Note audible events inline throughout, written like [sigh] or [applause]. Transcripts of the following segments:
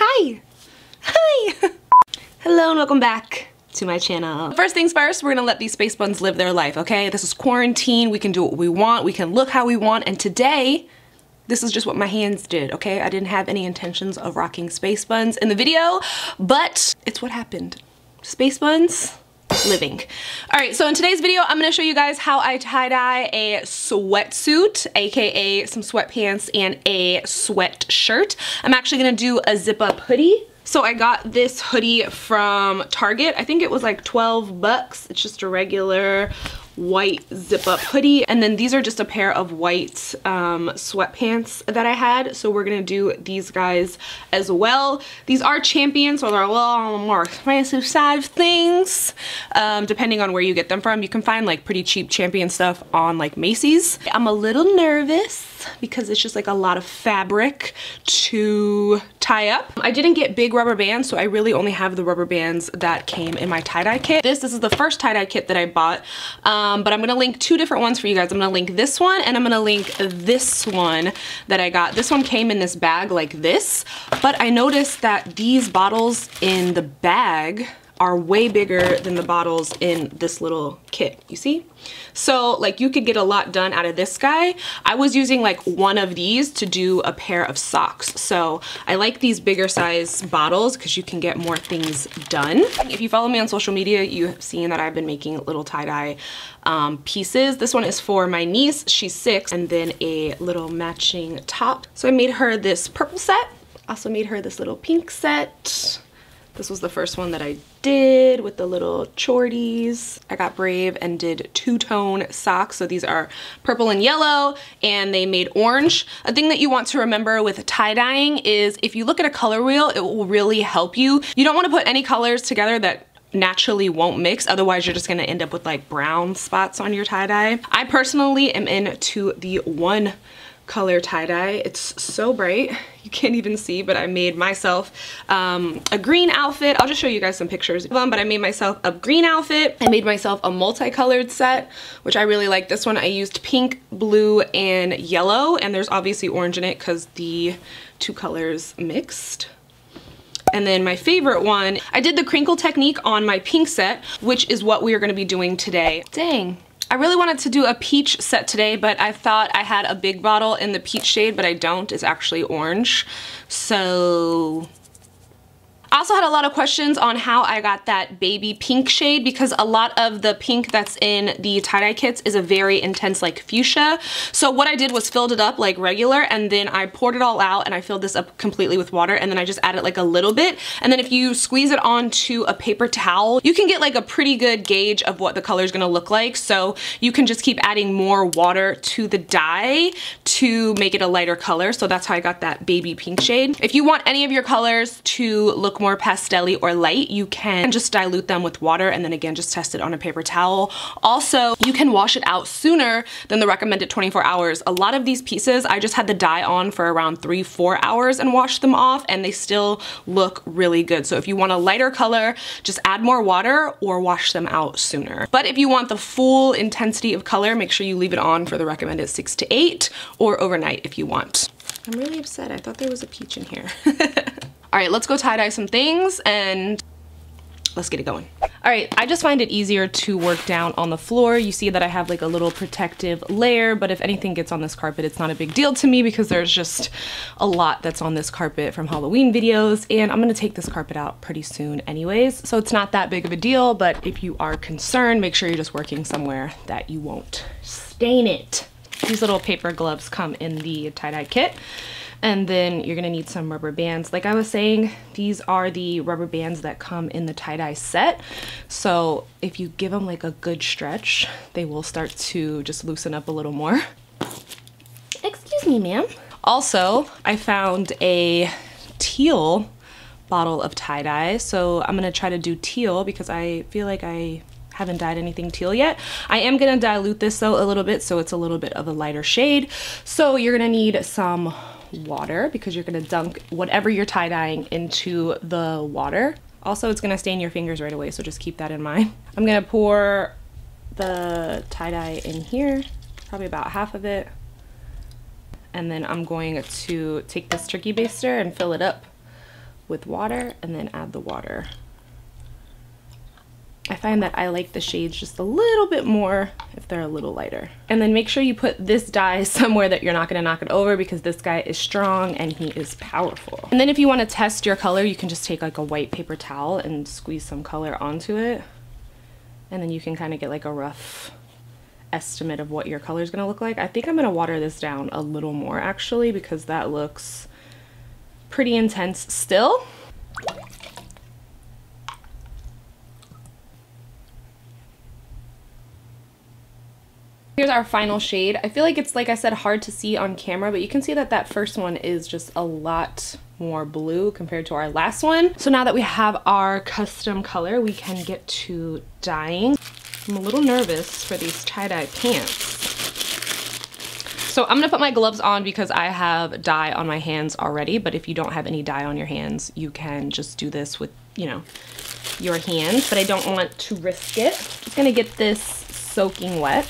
Hi! Hi! [laughs] Hello and welcome back to my channel. First things first, we're gonna let these space buns live their life, okay? This is quarantine, we can do what we want, we can look how we want, and today, this is just what my hands did, okay? I didn't have any intentions of rocking space buns in the video, but it's what happened. Space buns, living. All right, so in today's video, I'm gonna show you guys how I tie-dye a sweatsuit, AKA some sweatpants and a sweatshirt. I'm actually gonna do a zip-up hoodie. So I got this hoodie from Target. I think it was like 12 bucks. It's just a regular white zip up hoodie and then these are just a pair of white um, sweatpants that I had. So we're gonna do these guys as well. These are champions so they're a little more expensive side of things. Um, depending on where you get them from you can find like pretty cheap champion stuff on like Macy's. I'm a little nervous because it's just like a lot of fabric to tie up. I didn't get big rubber bands, so I really only have the rubber bands that came in my tie-dye kit. This, this is the first tie-dye kit that I bought, um, but I'm gonna link two different ones for you guys. I'm gonna link this one and I'm gonna link this one that I got. This one came in this bag like this, but I noticed that these bottles in the bag are way bigger than the bottles in this little kit, you see? So like you could get a lot done out of this guy. I was using like one of these to do a pair of socks. So I like these bigger size bottles because you can get more things done. If you follow me on social media, you have seen that I've been making little tie-dye um, pieces. This one is for my niece, she's six, and then a little matching top. So I made her this purple set. Also made her this little pink set this was the first one that I did with the little chorties. I got brave and did two-tone socks. So these are purple and yellow and they made orange. A thing that you want to remember with tie-dyeing is if you look at a color wheel, it will really help you. You don't want to put any colors together that naturally won't mix otherwise you're just going to end up with like brown spots on your tie-dye. I personally am into the one color tie-dye. It's so bright. [laughs] You can't even see, but I made myself um, a green outfit. I'll just show you guys some pictures of them, but I made myself a green outfit. I made myself a multicolored set, which I really like this one. I used pink, blue, and yellow, and there's obviously orange in it because the two colors mixed. And then my favorite one, I did the crinkle technique on my pink set, which is what we are gonna be doing today. Dang, I really wanted to do a peach set today, but I thought I had a big bottle in the peach shade, but I don't. It's actually orange. So I also had a lot of questions on how I got that baby pink shade because a lot of the pink that's in the tie-dye kits is a very intense like fuchsia. So what I did was filled it up like regular and then I poured it all out and I filled this up completely with water and then I just added like a little bit. And then if you squeeze it onto a paper towel, you can get like a pretty good gauge of what the color is gonna look like. So you can just keep adding more water to the dye to make it a lighter color. So that's how I got that baby pink shade. If you want any of your colors to look more pastel or light, you can just dilute them with water and then again just test it on a paper towel. Also, you can wash it out sooner than the recommended 24 hours. A lot of these pieces, I just had the dye on for around three, four hours and washed them off and they still look really good. So if you want a lighter color, just add more water or wash them out sooner. But if you want the full intensity of color, make sure you leave it on for the recommended six to eight or overnight if you want. I'm really upset. I thought there was a peach in here. [laughs] All right, let's go tie-dye some things and let's get it going. All right, I just find it easier to work down on the floor. You see that I have like a little protective layer, but if anything gets on this carpet, it's not a big deal to me because there's just a lot that's on this carpet from Halloween videos, and I'm gonna take this carpet out pretty soon anyways, so it's not that big of a deal, but if you are concerned, make sure you're just working somewhere that you won't stain it. These little paper gloves come in the tie-dye kit. And then you're gonna need some rubber bands. Like I was saying, these are the rubber bands that come in the tie-dye set. So if you give them like a good stretch, they will start to just loosen up a little more. Excuse me, ma'am. Also, I found a teal bottle of tie-dye. So I'm gonna try to do teal because I feel like I haven't dyed anything teal yet. I am gonna dilute this though a little bit so it's a little bit of a lighter shade. So you're gonna need some water because you're gonna dunk whatever you're tie-dyeing into the water. Also, it's gonna stain your fingers right away, so just keep that in mind. [laughs] I'm gonna pour the tie-dye in here, probably about half of it. And then I'm going to take this turkey baster and fill it up with water and then add the water. I find that I like the shades just a little bit more if they're a little lighter. And then make sure you put this dye [laughs] somewhere that you're not gonna knock it over because this guy is strong and he is powerful. And then if you wanna test your color, you can just take like a white paper towel and squeeze some color onto it. And then you can kind of get like a rough estimate of what your color is gonna look like. I think I'm gonna water this down a little more actually because that looks pretty intense still. Here's our final shade. I feel like it's, like I said, hard to see on camera, but you can see that that first one is just a lot more blue compared to our last one. So now that we have our custom color, we can get to dyeing. I'm a little nervous for these tie-dye pants. So I'm gonna put my gloves on because I have dye on my hands already, but if you don't have any dye on your hands, you can just do this with, you know, your hands, but I don't want to risk it. Just gonna get this soaking wet.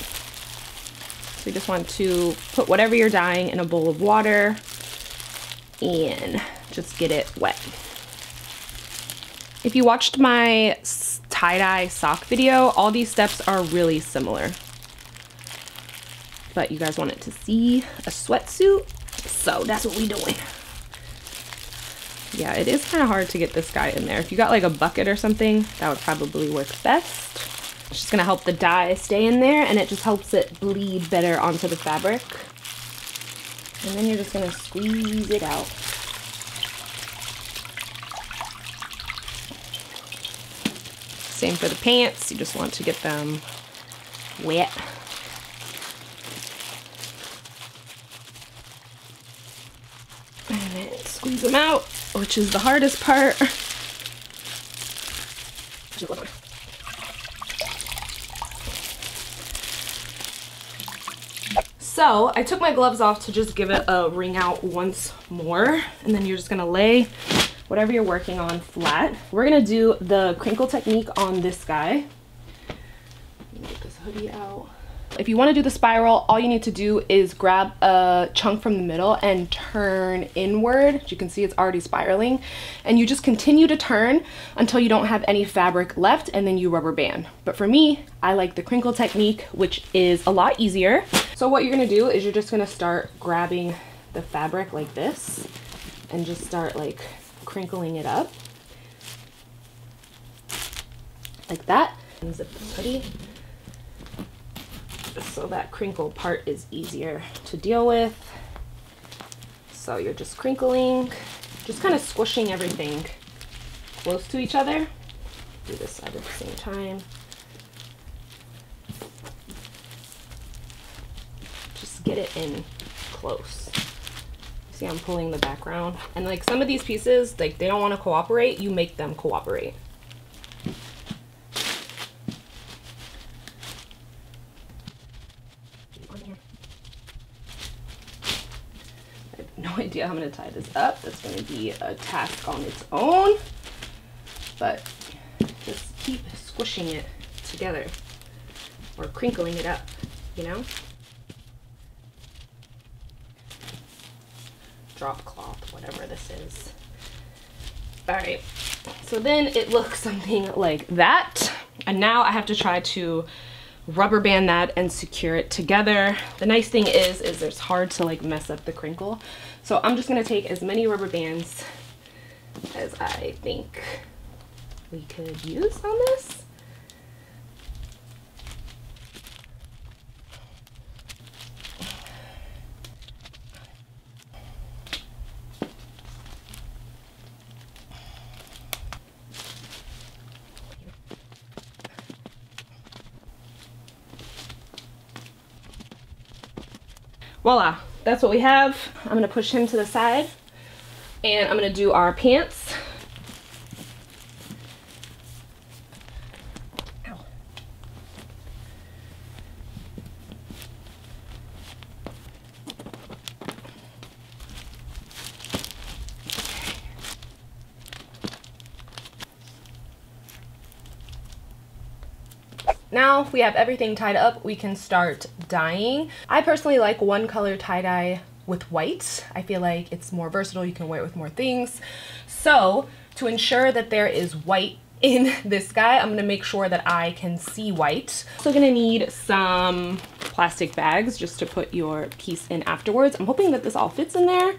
So you just want to put whatever you're dyeing in a bowl of water and just get it wet. If you watched my tie-dye sock video, all these steps are really similar. But you guys wanted to see a sweatsuit, so that's what we're doing. Yeah, it is kind of hard to get this guy in there. If you got like a bucket or something, that would probably work best. It's just gonna help the dye stay in there and it just helps it bleed better onto the fabric. And then you're just gonna squeeze it out. Same for the pants, you just want to get them wet. And then squeeze them out, which is the hardest part. [laughs] So I took my gloves off to just give it a wring out once more. And then you're just gonna lay whatever you're working on flat. We're gonna do the crinkle technique on this guy. Get this hoodie out. If you want to do the spiral, all you need to do is grab a chunk from the middle and turn inward. As you can see, it's already spiraling. And you just continue to turn until you don't have any fabric left and then you rubber band. But for me, I like the crinkle technique, which is a lot easier. So what you're gonna do is you're just gonna start grabbing the fabric like this and just start like crinkling it up. Like that. So that crinkle part is easier to deal with. So you're just crinkling, just kind of squishing everything close to each other. Do this side at the same time. Just get it in close. See, I'm pulling the background. And like some of these pieces, like they don't want to cooperate, you make them cooperate. No idea how I'm going to tie this up. That's going to be a task on its own. But just keep squishing it together or crinkling it up, you know? Drop cloth, whatever this is. All right, so then it looks [laughs] something like that. And now I have to try to rubber band that and secure it together. The nice thing is, is it's hard to like mess up the crinkle. So I'm just gonna take as many rubber bands as I think we could use on this. Voila, that's what we have. I'm gonna push him to the side and I'm gonna do our pants. Now we have everything tied up, we can start dyeing. I personally like one color tie-dye with white. I feel like it's more versatile. You can wear it with more things. So to ensure that there is white [laughs] in this guy, I'm gonna make sure that I can see white. Also gonna need some plastic bags just to put your piece in afterwards. I'm hoping that this all fits in there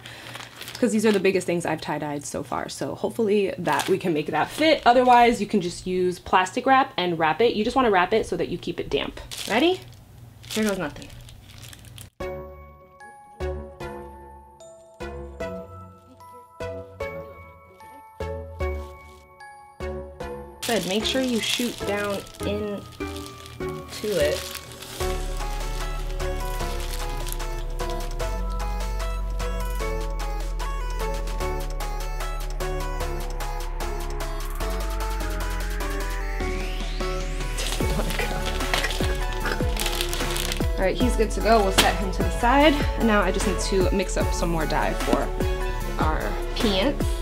because these are the biggest things I've tie-dyed so far. So hopefully that we can make that fit. Otherwise, you can just use plastic wrap and wrap it. You just wanna wrap it so that you keep it damp. Ready? Here goes nothing. Good, make sure you shoot down into it. All right, he's good to go. We'll set him to the side. And now I just need to mix up some more dye for our pants.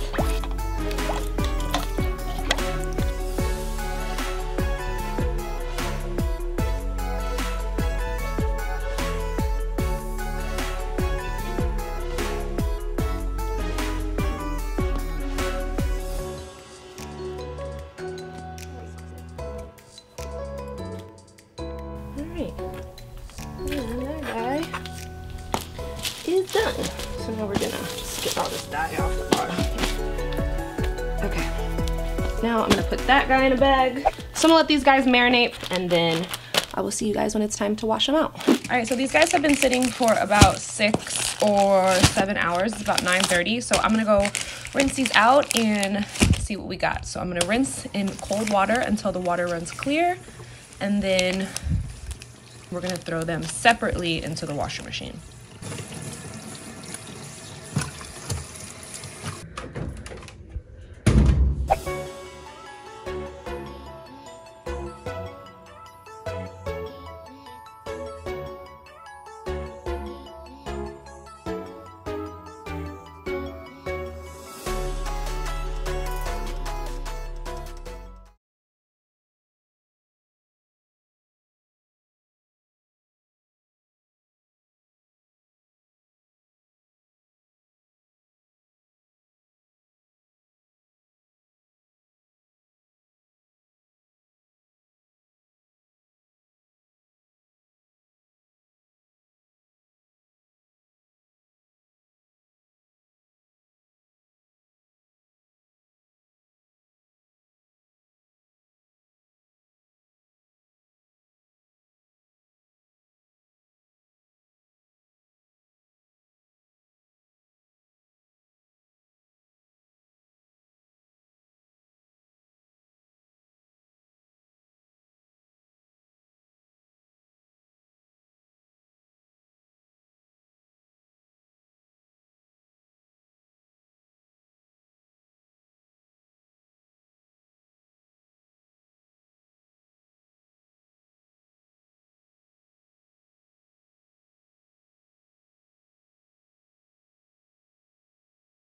Done. So now we're gonna just get all this dye off the bottom. Okay. Now I'm gonna put that guy in a bag. So I'm gonna let these guys marinate and then I will see you guys when it's time to wash them out. All right, so these guys have been sitting for about six or seven hours. It's about 9.30. So I'm gonna go rinse these out and see what we got. So I'm gonna rinse in cold water until the water runs clear. And then we're gonna throw them separately into the washing machine.